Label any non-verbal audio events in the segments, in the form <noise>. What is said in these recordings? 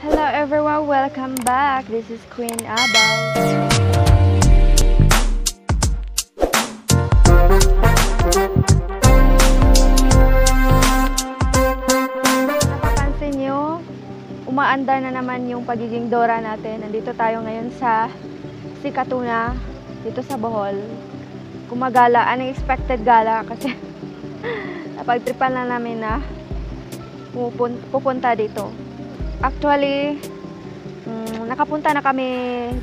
Hello everyone, welcome back. This is Queen Abaw. Napapansin nyo, umaandar na naman yung pagiging Dora natin. Nandito tayo ngayon sa Sikatuna, dito sa Bohol. Kumagala, unexpected gala <laughs> kasi napagtripan lang namin na pupun- pupunta dito. Actually, mm, nakapunta na kami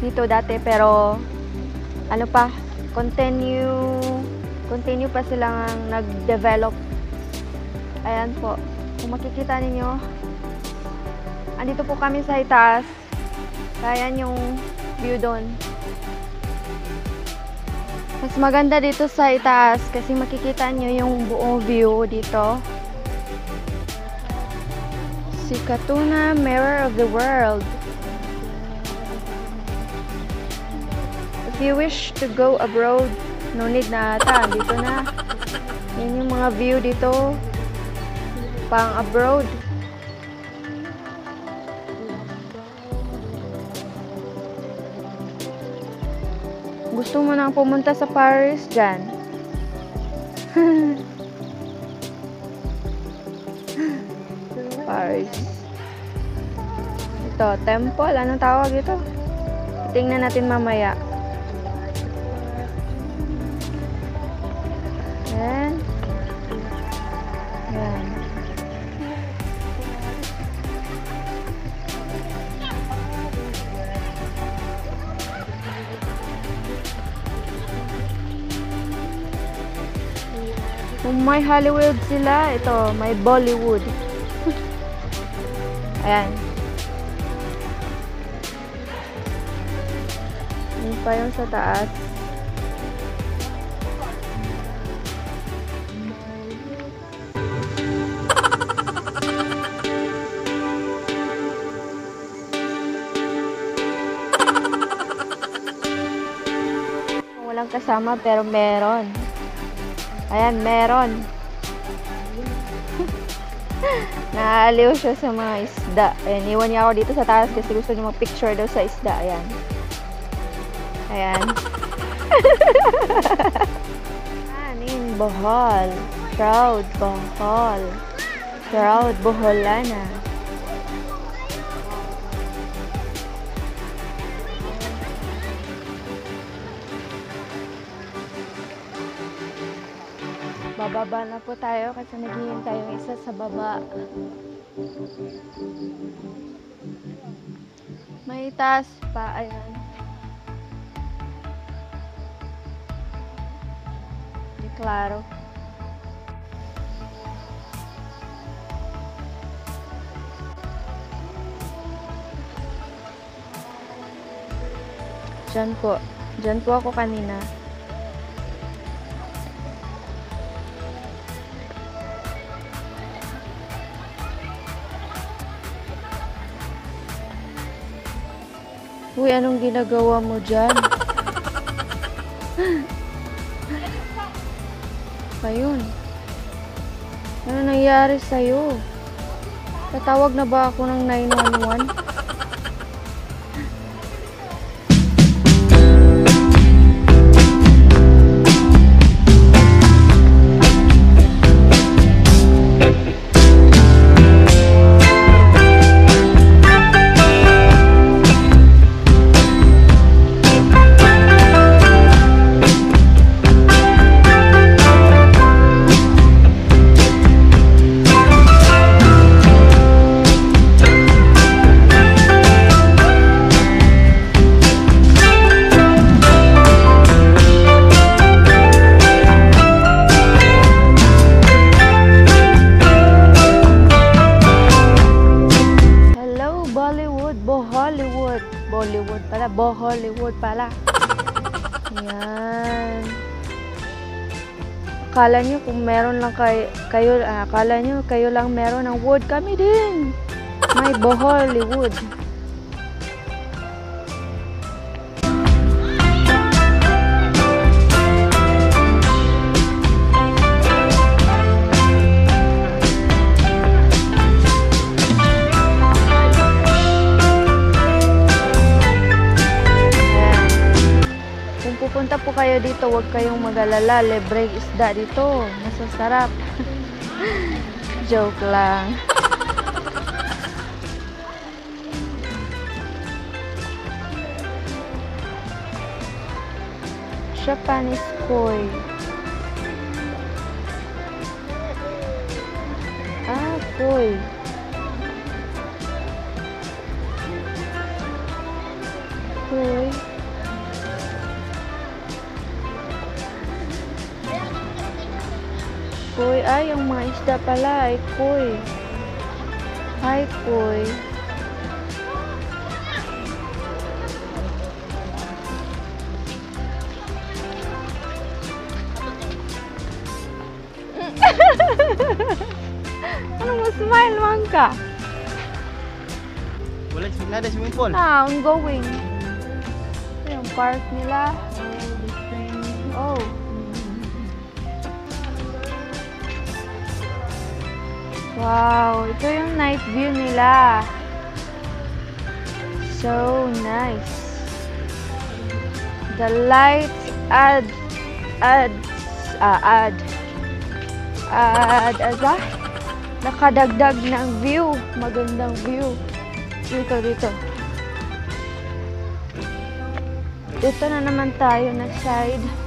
dito dati pero ano pa, continue continue pa silang nag-develop. Ayan po. Kung makikita ninyo, andito po kami sa itaas. Ayan yung view doon. Mas maganda dito sa itaas kasi makikita nyo yung buong view dito. Si Katuna, Mirror of the World. If you wish to go abroad, no need na ata. Dito na. Yan yung mga view dito. Pang abroad. Gusto mo nang pumunta sa Paris dyan? <laughs> Paris. Ito, temple. Anong tawag ito? Tingnan natin mamaya. Ayan. Ayan. Kung may Hollywood sila, ito, may Bollywood. Ayan. Yun pa yung sa taas. Walang kasama pero meron. Ayan, meron. <laughs> Naaliw siya sa mga isda. Ayan, iwan niya ako dito sa taas kasi gusto niya mag-picture daw sa isda. Ayan. Ayan. <laughs> Anin, Bohol. Proud, Bohol. Proud, Boholana. Bababa na po tayo kasi naghihintay yung isa sa baba. May taas pa, ayan. Di klaro. Diyan po. Diyan po ako kanina. Uy, anong ginagawa mo dyan? Ayun. Ano nangyari sa'yo? Tatawag na ba ako ng 911? Pala. Bohollywood pala. Yan. Akala nyo kung meron lang kay, kayo, ah, akala nyo kayo lang meron ng wood. Kami din. May Bohollywood. Kayo dito, huwag kayong mag-alala. Libreng isda dito. Masasarap. <laughs> Joke lang. Japanese koi. Ah, koi. Koi. Koi. Ay, yung mga isda pala ay koi. Hi, koi. Anong mo smile man ka? Wala, wala na swimming pool. Ah, ongoing. Ito yung park nila. Wow, ito yung night view nila. So nice. The lights add add ah, add add ah, nakadagdag ng view. Magandang view. Dito, dito. Dito na naman tayo na side.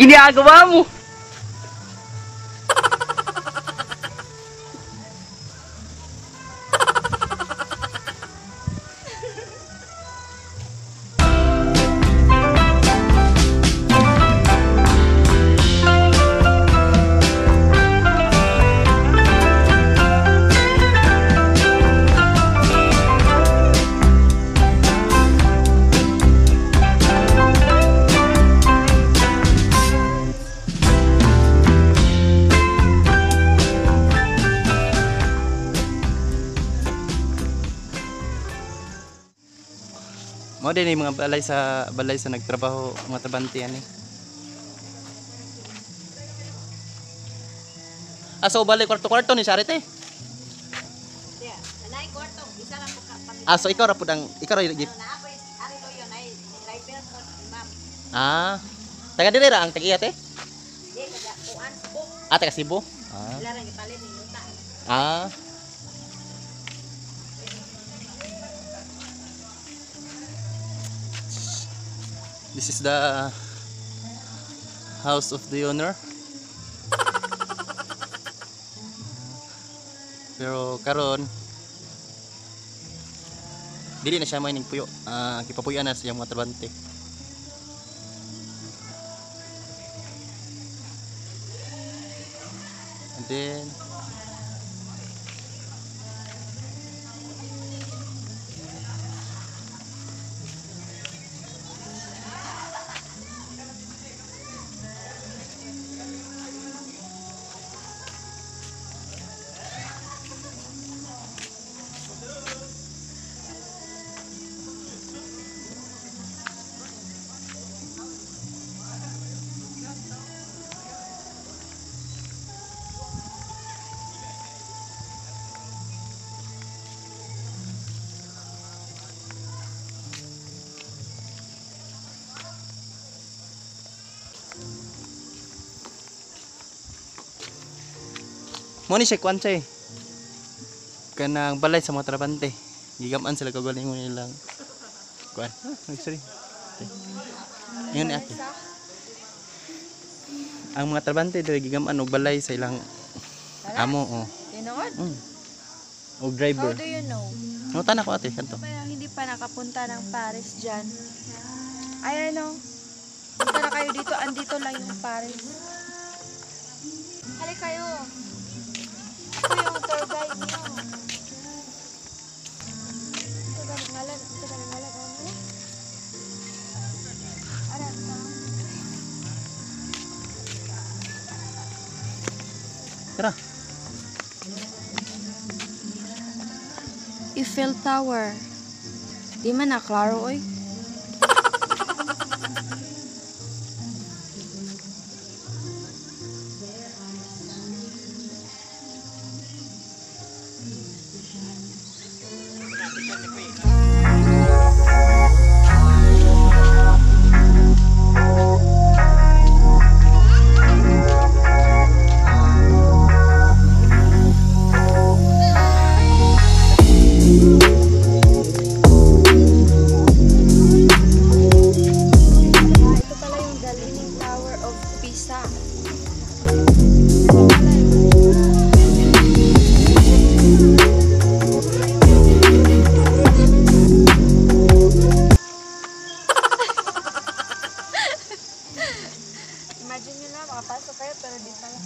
Ginagawa mo! Mo din yung mga balay sa balay sa nagtrabaho mga trabante yan eh. Ah, so balay kwarto-kwarto ni Charity. Nanay kwarto, isa lang pamilya. Ah, so ikaw ra pud ang ikaw ra ko ko ma'am. Ah. Taga dire ra ang kuan po. Ah, taga Cebu. Ah. Ah. This is the house of the owner. <laughs> Pero karon dili na siya mining puyo. Ah, kipapuyan na siya mga trabante. And then Mo ni siya kwan siya eh. Kanang balay sa mga trabante. Gigaman sila kagaling mo nilang kwan. Ah, sorry. Yun ni ate. Ang mga trabante dili gigaman og balay sa ilang amo oh. Tinood? Mm. Og How driver. do you know? Nutan ako ate kanto. Kaya hindi pa nakapunta ng Paris dyan. Ay ano, punta na kayo dito, andito lang yung Paris. Hali kayo. Guide niyo. Ito ba ngalan? Ito ba ngalan? Ano? Ano? Tara. Eiffel Tower. Di man na klaro oy. Ito pero di pala.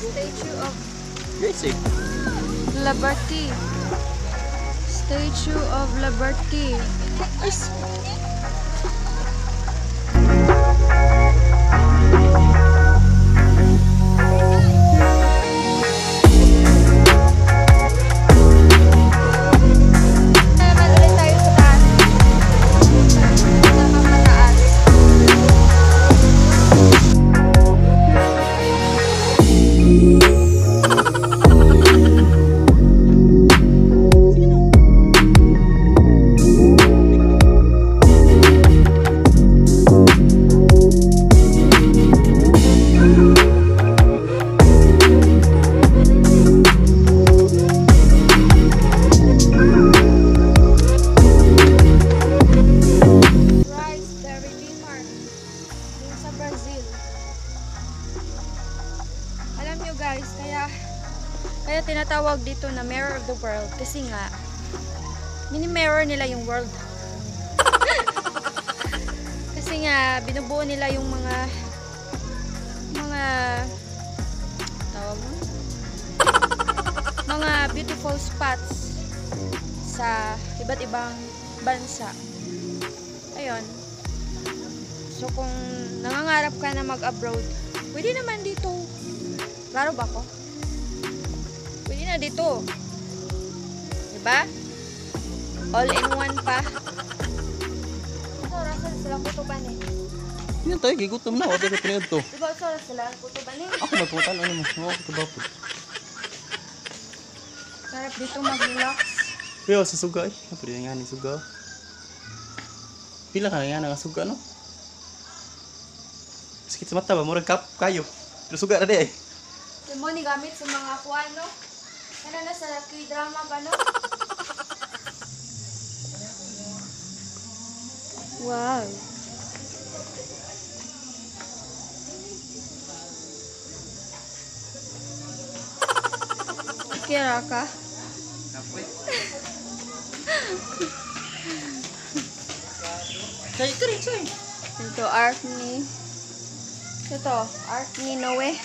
Statue of Basic. Liberty. Statue of Liberty. Naman tinatawag dito na mirror of the world kasi nga mini-mirror nila yung world. <laughs> kasi nga binubuo nila yung mga mga tawag mo? mga beautiful spots sa iba't ibang bansa. Ayun. So, kung nangangarap ka na mag-abroad, pwede naman dito. Klaro ba ko? Na dito. Diba? All in one pa. Ito, rasan sila kutuban eh. Yan tayo gigutom na. Wala ka pinagod to. Diba, ito, sila kutuban eh. Ako magpunta ano mo. Ako kabapod. Sarap dito mag-relax. Pero sa suga eh. Pwede nga ni suga. Pila ka nga nga suga no? Sakit sa mata ba? Murag kap kayo. Pero suga na di eh. Ito mo ni gamit sa mga kuano. Ano na sa K-drama ba no? Wow. Kira ka? Kaya ito rin siya eh. Ito, art ni... Ito, art ni Noe.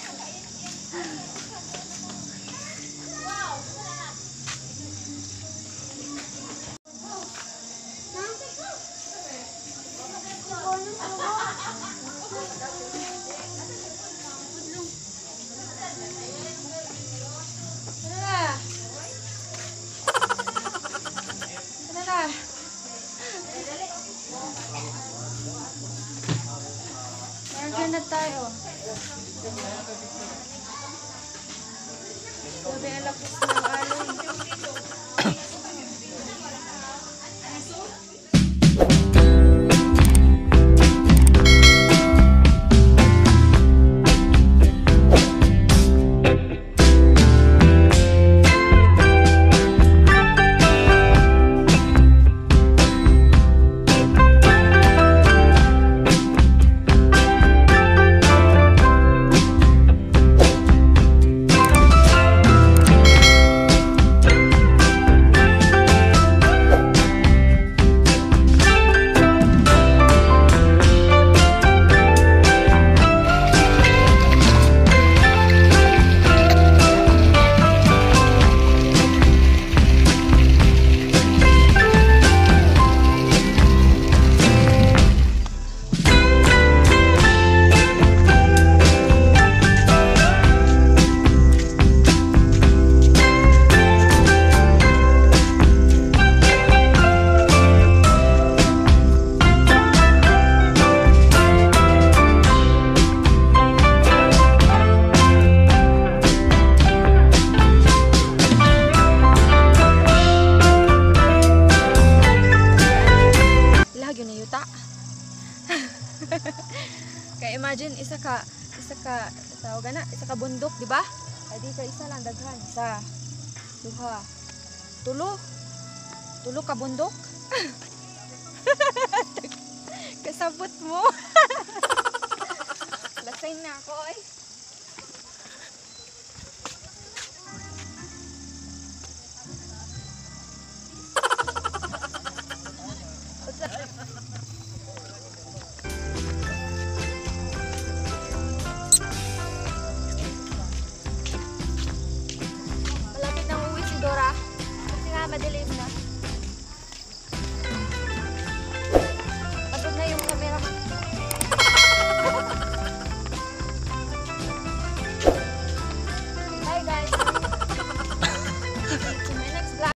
Tulo, tulo ka bundok. <laughs>